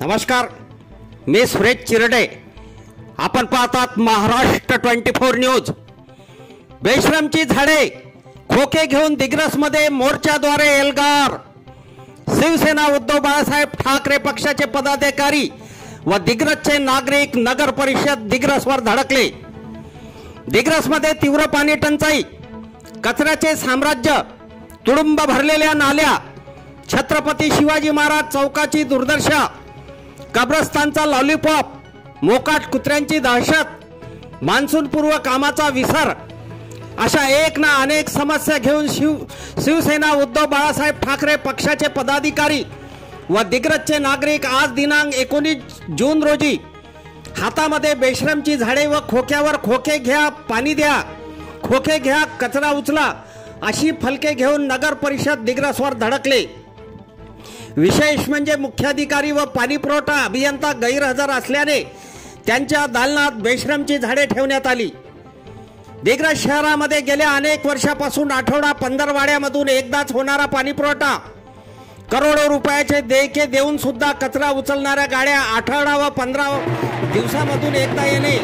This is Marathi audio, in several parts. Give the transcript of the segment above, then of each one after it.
नमस्कार मी सुरेश चिरडे. आपण पाहतात महाराष्ट्र ट्वेंटी फोर न्यूज. बेश्रमची झाडे खोके घेऊन दिग्रसमध्ये मोर्चाद्वारे एल्गार. शिवसेना उद्धव बाळासाहेब ठाकरे पक्षाचे पदाधिकारी व दिग्रसचे नागरिक नगर परिषद दिग्रसवर धडकले. दिग्रसमध्ये तीव्र पाणी टंचाई. कचऱ्याचे साम्राज्य तुडुंब भरलेल्या नाल्या. छत्रपती शिवाजी महाराज चौकाची दुर्दशा. कब्रस्तानचा लॉलीपॉप मोकाट कुत्र्यांची दहशत मान्सूनपूर्व कामाचा विसर अशा एक ना अनेक समस्या घेऊन शिव शिवसेना उद्धव बाळासाहेब ठाकरे पक्षाचे पदाधिकारी व दिग्रजचे नागरिक आज दिनांक एकोणीस जून रोजी हातामध्ये बेश्रमची झाडे व खोक्यावर खोके घ्या पाणी द्या खोके घ्या कचरा उचला अशी फलके घेऊन नगर परिषद दिग्रसवर धडकले. विशेष म्हणजे मुख्याधिकारी व पाणीपुरवठा अभियंता गैरहजर असल्याने त्यांच्या दालनात बेश्रमची झाडे ठेवण्यात आली. दिग्रज शहरामध्ये गेल्या अनेक वर्षापासून आठवडा पंधरवाड्यामधून एकदाच होणारा पाणीपुरवठा करोडो रुपयाचे देयके देऊन सुद्धा कचरा उचलणाऱ्या गाड्या आठवडा व पंधरा दिवसामधून एकदा येणे.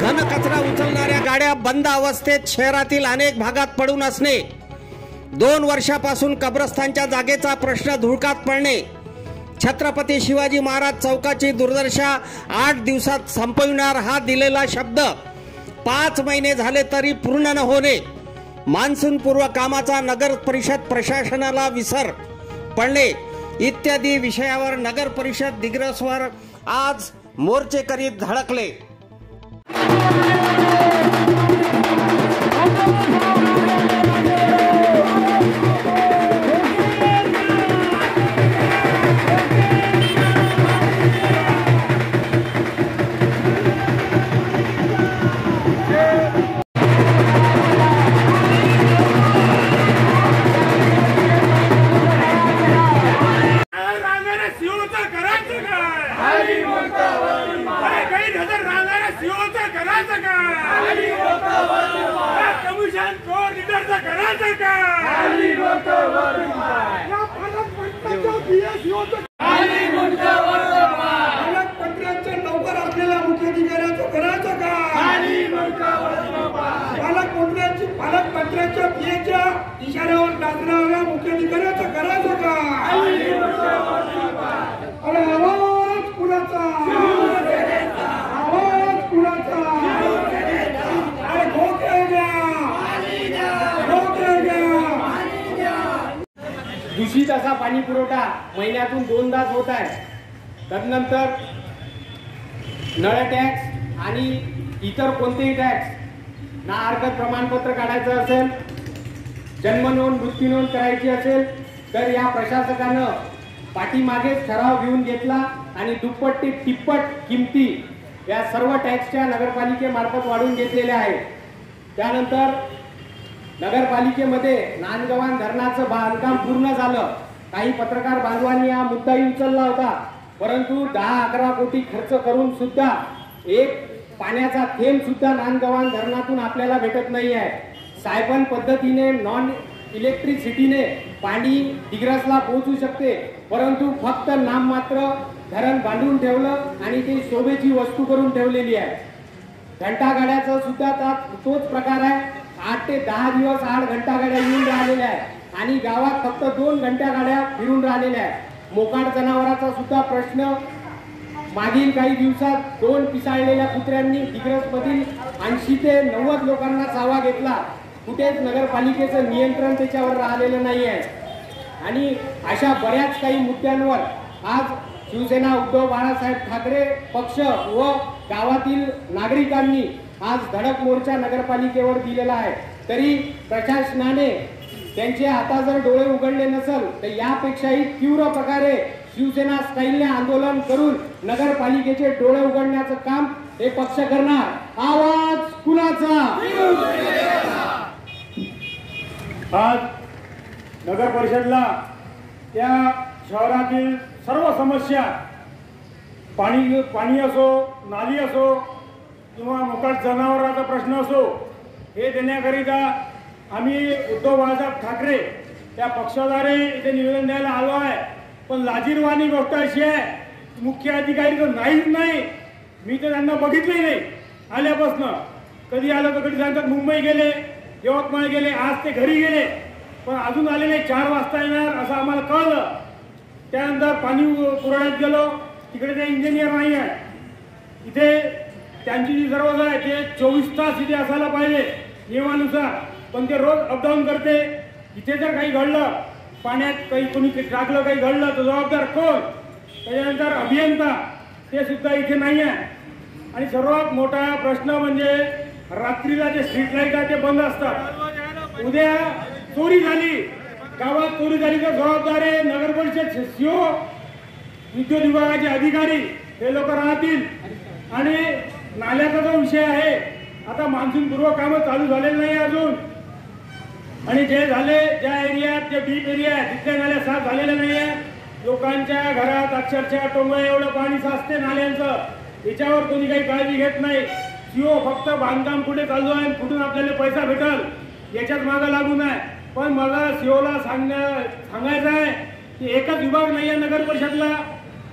घन कचरा उचलणाऱ्या गाड्या बंद अवस्थेत शहरातील अनेक भागात पडून असणे. दोन वर्षापासून कब्रस्थानच्या जागेचा प्रश्न धुळकात पडणे. छत्रपती शिवाजी महाराज चौकाची दुर्दशा आठ दिवसात संपविणार हा दिलेला शब्द. पाच महिने झाले तरी पूर्ण न होणे. मान्सून पूर्व कामाचा नगर परिषद प्रशासनाला विसर पडणे. इत्यादी विषयावर नगर परिषद दिग्रसवर आज मोर्चे करीत धडकले. करायचं काय काही करायचं काय कमिशन कोऑर्डिनेटरचं करायचं काय या पालकमंत्र्याच्या BSEO पालकमंत्र्यांच्या नौकर असलेल्या मुख्याधिकाऱ्याचं करायचं काय पालकमंत्र्यांची पालकमंत्र्यांच्या पियेच्या इशाऱ्यावर नाचणाऱ्या मुख्याधिकाऱ्याचं करायचं का? अरे आवाज कुणाचा आवाज कुणाचा अरे खोके द्या खोके द्या दूषित असा पाणी पुरवठा महिन्यातून दोनदाच होत आहे. तदनंतर नळ टॅक्स आणि इतर कोणतेही टॅक्स ना हरकत प्रमाणपत्र काढायचं असेल जन्म नोंद मृत्यू नोंद करायची असेल तर या प्रशासकानं पाठीमागेच ठराव घेऊन घेतला आणि दुप्पट ते तिप्पट किमती या सर्व टॅक्सच्या नगरपालिकेमार्फत वाढवून घेतलेल्या आहेत. त्यानंतर नगरपालिकेमध्ये नांदगव्हाण धरणाचं बांधकाम पूर्ण झालं. काही पत्रकार बांधवांनी हा मुद्दाही उचलला होता. परंतु दहा अकरा कोटी खर्च करून सुद्धा एक पाण्याचा थेंब सुद्धा नांदगव्हाण धरणातून आपल्याला भेटत नाही आहे सायबन पद्धतीने नॉन इलेक्ट्रिसिटीने पाणी दिग्रसला पोहोचू शकते. परंतु फक्त नाममात्र धरण बांधून ठेवलं आणि ते शोभेची वस्तू करून ठेवलेली आहे. घंटागाड्याचा सुद्धा तोच प्रकार आहे. आठ ते दहा दिवस आठ घंटा गाड्या येऊन राहिलेल्या आहेत. आणि गावात फक्त दोन घंटा गाड्या फिरून राहिलेल्या आहेत. मोकाट जनावराचा सुद्धा प्रश्न. मागील काही दिवसात दोन पिसाळलेल्या कुत्र्यांनी दिग्रस ऐंशी ते नव्वद लोकांना चावा घेतला. कुठेच नगरपालिकेचं नियंत्रण त्याच्यावर राहिलेलं नाही आहे आणि अशा बऱ्याच काही मुद्द्यांवर आज शिवसेना उद्धव बाळासाहेब ठाकरे पक्ष व गावातील नागरिकांनी आज धडक मोर्चा नगरपालिकेवर दिलेला आहे. तरी प्रशासनाने त्यांचे आता जर डोळे उघडले नसल तर यापेक्षाही तीव्र प्रकारे शिवसेना स्टाईलने आंदोलन करून नगरपालिकेचे डोळे उघडण्याचं काम हे पक्ष करणार. आवाज कुणाचा? आज नगर परिषदला त्या शहरातील सर्व समस्या पाणी पाणी असो नाली असो किंवा मोकाट जनावराचा प्रश्न असो हे देण्याकरिता आम्ही उद्धव बाळासाहेब ठाकरे त्या पक्षाद्वारे इथे निवेदन द्यायला आलो आहे. पण लाजीरवाणी गोष्ट अशी आहे मुख्य अधिकारी तर नाहीच नाही. मी तर त्यांना बघितलंही नाही. आल्यापासनं कधी आलं तर कधी सांगतात मुंबई गेले यवतमाळ गेले आज ते घरी गेले. पण अजून आले नाही चार वाजता येणार असं आम्हाला कळलं. त्यानंतर पाणी पुरवण्यात गेलो. तिकडे ते इंजिनियर नाही आहे. इथे त्यांची जी सर्व आहे ते चोवीस तास इथे असायला पाहिजे नियमानुसार. पण ते रोज अपडाऊन करते. इथे जर काही घडलं पाण्यात काही कोणी टाकलं काही घडलं तर जबाबदार कोण? त्याच्यानंतर अभियंता ते सुद्धा इथे नाही आहे. आणि सर्वात मोठा प्रश्न म्हणजे रात्रीला जे स्ट्रीट लाइट आहे ते बंद असतात. उद्या चोरी झाली. गावात चोरी झाली तर जबाबदार आहे नगर परिषद सीओ विद्युत विभागाचे अधिकारी हे लोक राहतील. आणि नाल्याचा जो विषय आहे आता मान्सून पूर्व कामं चालू झालेली नाही अजून. आणि जे झाले ज्या एरियात जे डीप एरिया आहे तिथल्या नाल्या साफ झालेल्या नाही आहे लोकांच्या घरात अक्षरशः टोंगळे एवढं पाणी साचते नाल्यांचं. याच्यावर कोणी काही काळजी घेत नाही. सीओ फक्त बांधकाम कुठे चालू आहे आणि कुठून आपल्याला पैसा भेटल याच्यात मागं लागून आहे. पण मला सीओला सांगण्या सांगायचं आहे की एकच विभाग नाही आहे नगर परिषदला.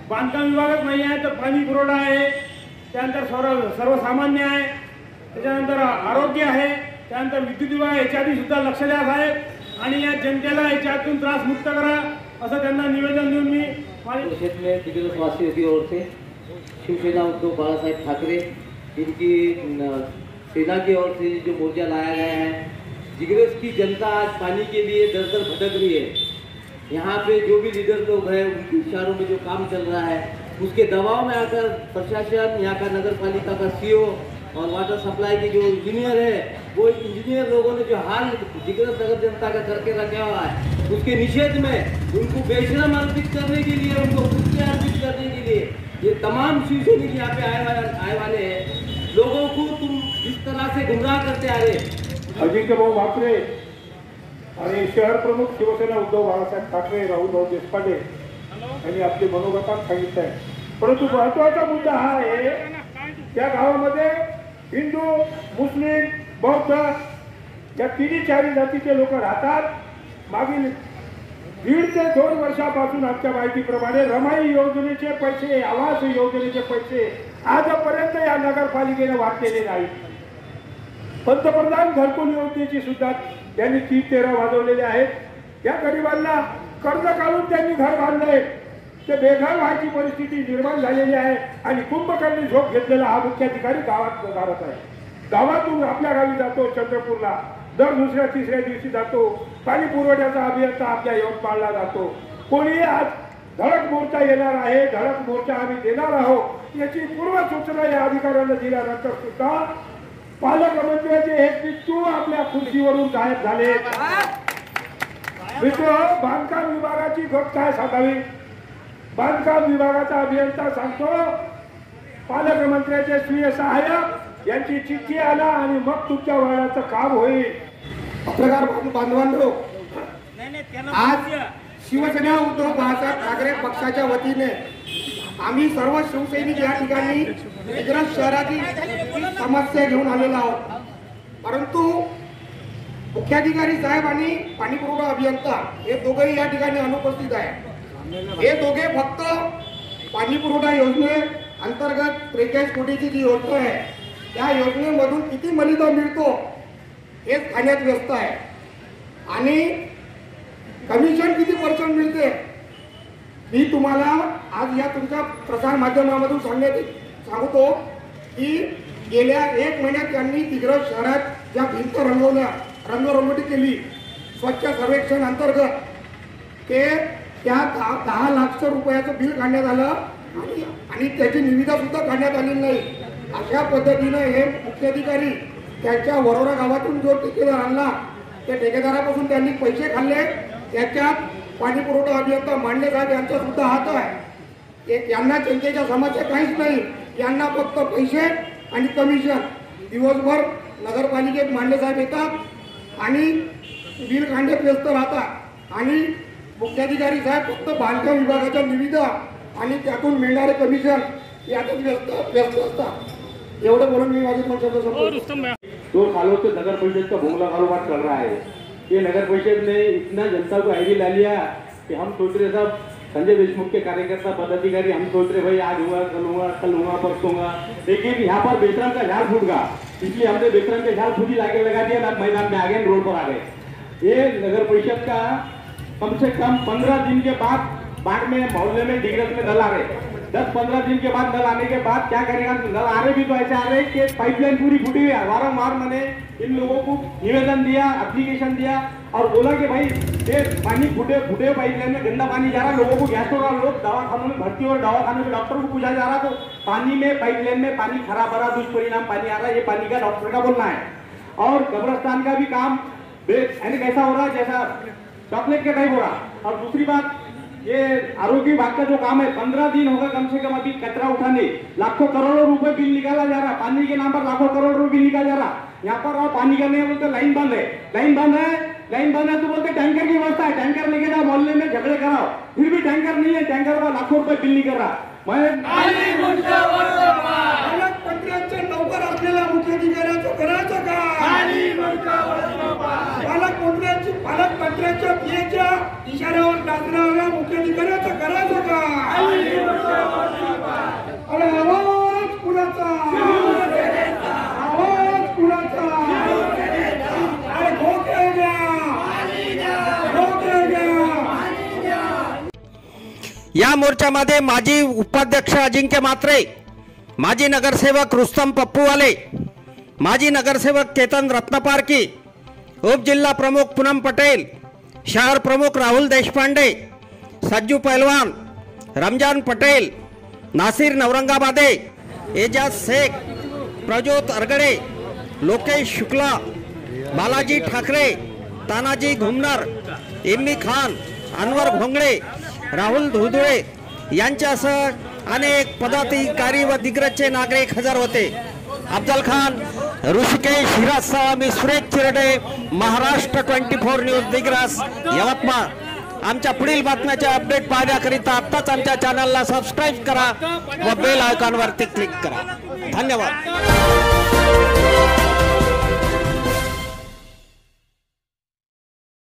बांधकाम विभागच नाही आहे तर पाणी पुरवठा आहे. त्यानंतर सर्व सर्वसामान्य आहे. त्याच्यानंतर आरोग्य आहे. त्यानंतर विद्युत विभाग याच्याआधी सुद्धा लक्ष द्या साहेब. आणि या जनतेला याच्यातून त्रास मुक्त करा असं त्यांना निवेदन देऊन मी माझे की ओर से शिवसेना उद्धव बाला साहेब ठाकरे इनकी सेना की ओर से जो मोर्चा लाया गया है जिग्रस की जनता आज पानी के लिए दर दर भटक रही है। यहाँ पे जो भी लीडर लोग हैं, उनके इशारों में जो काम चल रहा है, उसके दबाव में आकर प्रशासन, यहाँ का नगर पालिका का सीओ और वाटर सप्लाई के जो इंजीनियर है, वो इंजीनियर लोगों ने जो हाल जिग्रस नगर जनता का करके रखा हुआ है, उसके निषेध में उनको बेशरम अर्पित करने के लिए, उनको कुत्ते अर्पित करने के लिए ये तमाम शिवसैनिक यहाँ पे आए आए वाले हैं। लोगों को तुम इस तरह से गुमराह करते आ रहे अजिंक्यभाऊ भाकरे आणि शहर प्रमुख शिवसेना उद्धव बाळासाहेब ठाकरे राहुलभाऊ देशपांडे यांनी आपली मनोगतात सांगितलं आहे. परंतु महत्त्वाचा मुद्दा हा आहे त्या गावामध्ये हिंदू मुस्लिम बौद्ध या तिन्ही चारी जातीचे लोक राहतात. मागील दीड ते दोन वर्षापासून आमच्या माहितीप्रमाणे रमाई योजनेचे पैसे आवास योजनेचे पैसे आजपर्यंत या नगरपालिकेने वाटलेले नाहीत. पंतप्रधान घरकुल योजनेची सुद्धा त्यांनी तीन तेरा वाजवलेले आहेत. या गरिबांना कर्ज काढून त्यांनी घर बांधले ते बेघर व्हायची परिस्थिती निर्माण झालेली आहे आणि कुंभकर्णी झोप घेतलेला हा मुख्याधिकारी गावात गावात आहे. गावातून आपल्या गावी जातो चंद्रपूरला. दर दुसऱ्या तिसऱ्या दिवशी जातो. पाणी पुरवठ्याचा अभियंता आपल्या यवतमाळला जातो. कोणी आज धडक मोर्चा येणार आहे धडक मोर्चा आम्ही देणार आहोत याची पूर्व सूचना या अधिकाऱ्यांना दिल्यानंतर सुद्धा पालकमंत्र्याचे हे पिच्चू आपल्या खुर्चीवरून गायब झाले. मित्र बांधकाम विभागाची गट काय सांगावी? बांधकाम विभागाचा अभियंता सांगतो पालकमंत्र्याचे स्वीय सहाय्यक यांची चिठ्ठी आला आणि मग तुमच्या वयाचं काम होईल. पत्रकार बांधवांनो आज शिवसेना उद्धव बाळासाहेब ठाकरे पक्षाच्या वतीने आम्ही सर्व शिवसैनिक या ठिकाणी दिग्रस शहरातील समस्या घेऊन आलेलो आहोत. परंतु मुख्याधिकारी साहेब आणि पाणीपुरवठा अभियंता हे दोघेही या ठिकाणी अनुपस्थित आहे हे दोघे फक्त पाणीपुरवठा योजने अंतर्गत त्रेचाळीस कोटीची जी योजना आहे त्या योजनेमधून किती मलिदा मिळतो हेच खाण्यात व्यस्त आहे. आणि कमिशन किती पर्सेंट मिळते मी तुम्हाला आज या तुमच्या प्रसार माध्यमामधून सांगण्यात सांगतो की गेल्या एक महिन्यात त्यांनी तिग्रज शहरात ज्या भिंत रंगवल्या रंगरंगोटी केली स्वच्छ सर्वेक्षण अंतर्गत ते त्या दहा दहा लाखचं रुपयाचं बिल काढण्यात आलं आणि आणि त्याची निविदा सुद्धा काढण्यात आलेली नाही. अशा पद्धतीनं हे मुख्याधिकारी त्यांच्या वरोरा गावातून जो ठेकेदार आणला त्या ठेकेदारापासून त्यांनी पैसे खाल्ले. त्याच्यात पाणी पुरवठा अभियंता मांडले साहेब यांचा सुद्धा हात आहे. यांना जनतेच्या समस्या काहीच नाही. यांना फक्त पैसे आणि कमिशन दिवसभर नगरपालिकेत मांडले साहेब येतात आणि बिल काढण्यात व्यस्त राहतात. आणि मुख्याधिकारी साहेब फक्त बांधकाम विभागाच्या निविदा आणि त्यातून मिळणारे कमिशन यातच व्यस्त व्यस्त असतात. एवढं बोलून मी माझे दोन शब्द संपवतो. दो सालों से नगर परिषद का भोंगला कारोबार चल रहा है ये नगर परिषद ने इतना जनता को आइडिया ला लिया कि हम सोच रहे साहब संजय देशमुख के कार्यकर्ता, पदाधिकारी, हम सोच रहे भाई, आज हुआ, कल हुआ कल हुआ, परसों हुआ। लेकिन यहाँ पर बेशरम का झाड़ फूट गया। इसलिए हमने बेशरम के झाड़ फूटी लाके लगा दिया आप मैदान में आ गए रोड पर आ गए। ये नगर परिषद का कम से कम पंद्रह दिन के बाद बाढ़ में, मोहल्ले में डिग्रस में दल आ रहे। दस पंद्रह दिन के बाद नल आने के बाद क्या करेगा नल आ रहे भी तो ऐसे आ रहे कि पाइपलाइन पूरी फूटी हुई है। वारंवार मैंने इन लोगों को निवेदन दिया एप्लीकेशन दिया और बोला कि भाई ये पानी फूटे फूटे पाइपलाइन में, गंदा पानी जा रहा है। लोगों को गैस हो रहा लोग दवाखानों में भर्ती और दवाखानों में डॉक्टर को पूछा जा रहा तो पानी में पाइपलाइन में पानी खराब आ रहा दुष्परिणाम पानी आ रहा है। ये पानी का डॉक्टर का बोलना है। और कब्रस्तान का भी काम यानी कैसा हो रहा है जैसा चॉकलेट के टाइप हो रहा और दूसरी बात ये आरोग्य विभाग का जो काम है, पंद्रह दिन होगा कम से कम अभी कचरा उठाने। लाखों करोड़ों रुपए बिल निकाला जा रहा, पानी के नाम पर लाखों करोड़ रुपए निकाला जा रहा। यहाँ पर और पानी का नहीं बोलते लाइन बंद है। लाइन बंद है, लाइन बंद है तो बोलते टैंकर की व्यवस्था है। टैंकर लेके जाओ, मोहल्ले में झगड़े कराओ। फिर भी टैंकर नहीं है, टैंकर का लाखों रुपए बिल नहीं कर रहा। मैं पालकमंत्र्यांच्या पीएच्या इशाऱ्यावर नाचणाऱ्या मुख्याधिकाऱ्याचं करायचं का अरे आवाज कुणाचा? आवाज कुणाचा? अरे खोके द्या. या मोर्चामध्ये माजी उपाध्यक्ष अजिंक्य मात्रे माजी नगरसेवक रुस्तम पप्पूवाले माजी नगरसेवक केतन रत्नपारकी उपजिल्हा प्रमुख पूनम पटेल शहर प्रमुख राहुल देशपांडे सज्जू पहलवान रमजान पटेल नासिर नवरंगाबादे एजाज शेख प्रज्योत अरगडे लोकेश शुक्ला बालाजी ठाकरे तानाजी घुमनर इम्मी खान अनवर भोंगळे राहुल धुळधुळे यांच्यासह अनेक पदाधिकारी व दिग्गजचे नागरिक हजर होते. अफजल खान ऋषिकेश हिराजसह मी Suresh Chirde Maharashtra twenty four news Digras. Yavatmal. आमच्या पुढील बातम्याच्या अपडेट पाहण्याकरिता आत्ताच आमच्या चॅनलला सबस्क्राईब करा व बेल आयकॉनवरती क्लिक करा. धन्यवाद.